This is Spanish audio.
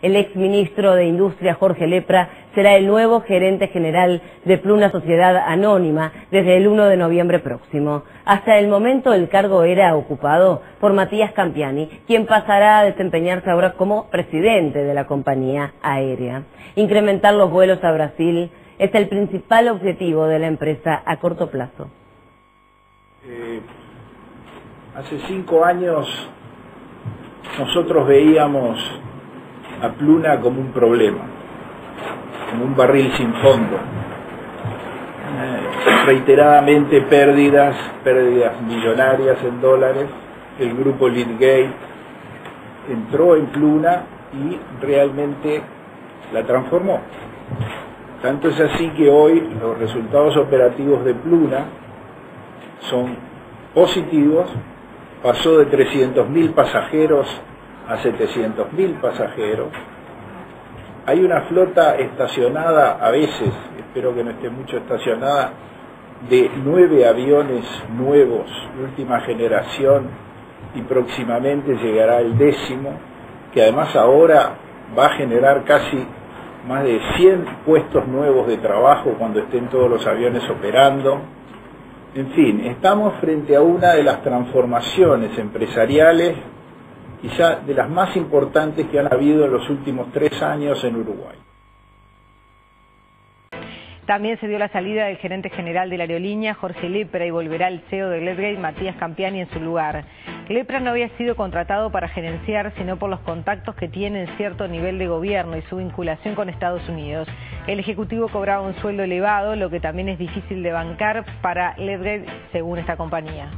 El exministro de Industria, Jorge Lepra, será el nuevo gerente general de Pluna Sociedad Anónima desde el 1 de noviembre próximo. Hasta el momento el cargo era ocupado por Matías Campiani, quien pasará a desempeñarse ahora como presidente de la compañía aérea. Incrementar los vuelos a Brasil es el principal objetivo de la empresa a corto plazo. Eh, hace cinco años nosotros veíamos a Pluna como un problema, como un barril sin fondo. Eh, reiteradamente pérdidas, pérdidas millonarias en dólares. El grupo Lidgate entró en Pluna y realmente la transformó. Tanto es así que hoy los resultados operativos de Pluna son positivos, pasó de 300.000 pasajeros a 700.000 pasajeros. Hay una flota estacionada, a veces, espero que no esté mucho estacionada, de nueve aviones nuevos, última generación, y próximamente llegará el décimo, que además ahora va a generar casi más de 100 puestos nuevos de trabajo cuando estén todos los aviones operando. En fin, estamos frente a una de las transformaciones empresariales quizá de las más importantes que han habido en los últimos tres años en Uruguay. También se dio la salida del gerente general de la aerolínea, Jorge Lepra, y volverá el CEO de Letgate, Matías Campiani, en su lugar. Lepra no había sido contratado para gerenciar, sino por los contactos que tiene en cierto nivel de gobierno y su vinculación con Estados Unidos. El ejecutivo cobraba un sueldo elevado, lo que también es difícil de bancar para Letgate, según esta compañía.